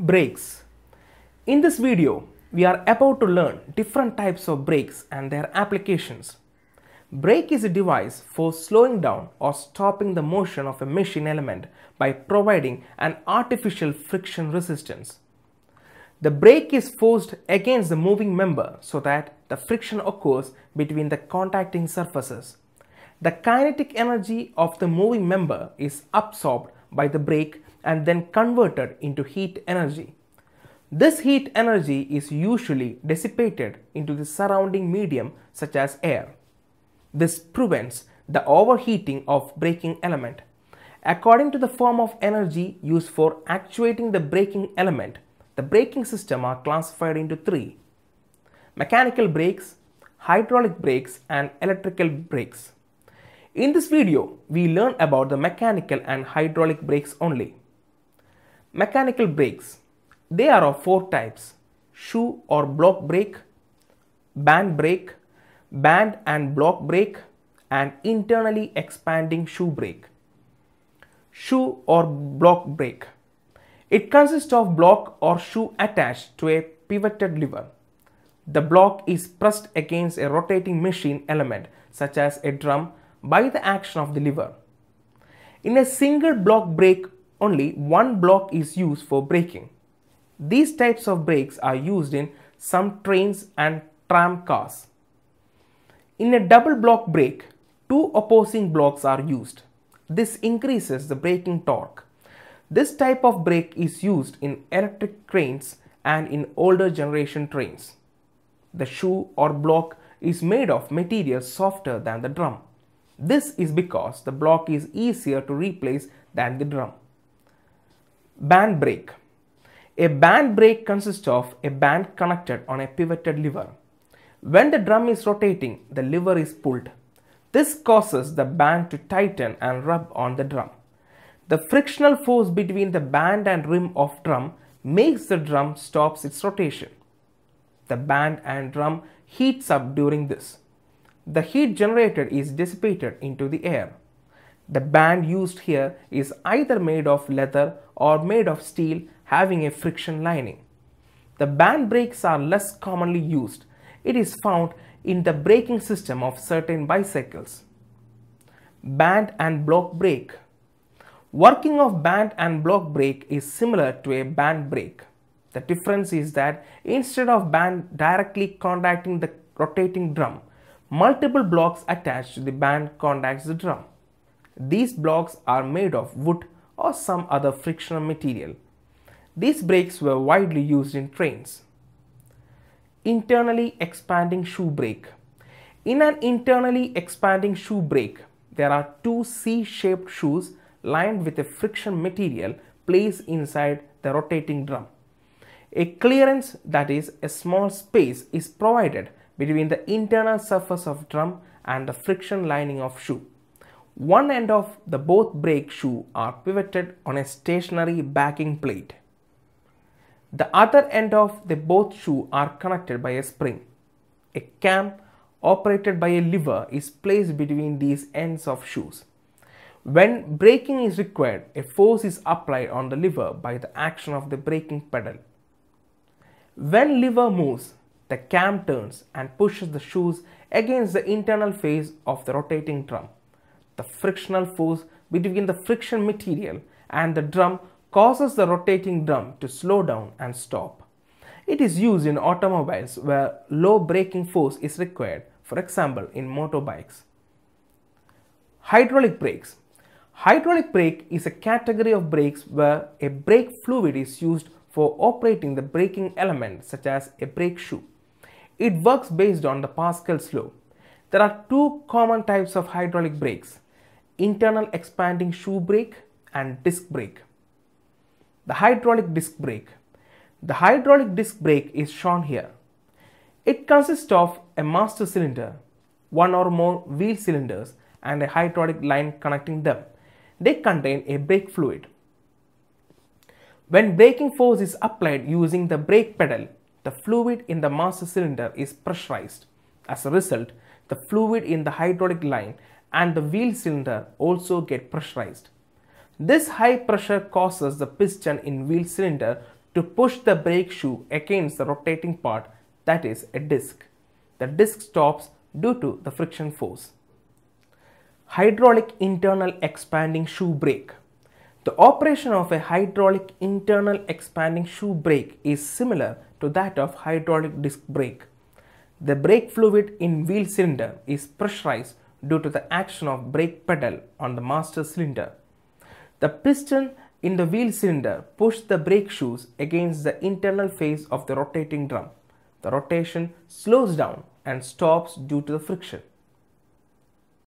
Brakes. In this video, we are about to learn different types of brakes and their applications. Brake is a device for slowing down or stopping the motion of a machine element by providing an artificial friction resistance. The brake is forced against the moving member so that the friction occurs between the contacting surfaces. The kinetic energy of the moving member is absorbed by the brake and then converted into heat energy. This heat energy is usually dissipated into the surrounding medium such as air. This prevents the overheating of braking element. According to the form of energy used for actuating the braking element, the braking system are classified into three. Mechanical brakes, hydraulic brakes and electrical brakes. In this video, we learn about the mechanical and hydraulic brakes only. Mechanical brakes. They are of four types. Shoe or block brake, band brake, band and block brake and internally expanding shoe brake. Shoe or block brake. It consists of block or shoe attached to a pivoted lever. The block is pressed against a rotating machine element such as a drum by the action of the lever. In a single block brake, only one block is used for braking. These types of brakes are used in some trains and tram cars. In a double block brake, two opposing blocks are used. This increases the braking torque. This type of brake is used in electric trains and in older generation trains. The shoe or block is made of material softer than the drum. This is because the block is easier to replace than the drum. Band brake. A band brake consists of a band connected on a pivoted lever. When the drum is rotating, the lever is pulled. This causes the band to tighten and rub on the drum. The frictional force between the band and rim of drum makes the drum stops its rotation. The band and drum heats up during this. The heat generated is dissipated into the air. The band used here is either made of leather or made of steel having a friction lining. The band brakes are less commonly used. It is found in the braking system of certain bicycles. Band and block brake. Working of band and block brake is similar to a band brake. The difference is that instead of band directly contacting the rotating drum, multiple blocks attached to the band contacts the drum. These blocks are made of wood or some other frictional material. These brakes were widely used in trains. Internally expanding shoe brake. In an internally expanding shoe brake, there are two C-shaped shoes lined with a friction material placed inside the rotating drum. A clearance that is a small space is provided between the internal surface of drum and the friction lining of shoe. One end of the both brake shoe are pivoted on a stationary backing plate. The other end of the both shoe are connected by a spring. A cam operated by a lever is placed between these ends of shoes. When braking is required, a force is applied on the lever by the action of the braking pedal. When lever moves, the cam turns and pushes the shoes against the internal face of the rotating drum. The frictional force between the friction material and the drum causes the rotating drum to slow down and stop. It is used in automobiles where low braking force is required, for example in motorbikes. Hydraulic brakes. Hydraulic brake is a category of brakes where a brake fluid is used for operating the braking element such as a brake shoe. It works based on the Pascal's law. There are two common types of hydraulic brakes, internal expanding shoe brake and disc brake. The hydraulic disc brake. The hydraulic disc brake is shown here. It consists of a master cylinder, one or more wheel cylinders and a hydraulic line connecting them. They contain a brake fluid. When braking force is applied using the brake pedal, the fluid in the master cylinder is pressurized. As a result, the fluid in the hydraulic line and the wheel cylinder also get pressurized. This high pressure causes the piston in wheel cylinder to push the brake shoe against the rotating part that is a disc. The disc stops due to the friction force. Hydraulic internal expanding shoe brake. The operation of a hydraulic internal expanding shoe brake is similar to that of hydraulic disc brake. The brake fluid in wheel cylinder is pressurized due to the action of brake pedal on the master cylinder. The piston in the wheel cylinder push the brake shoes against the internal face of the rotating drum. The rotation slows down and stops due to the friction.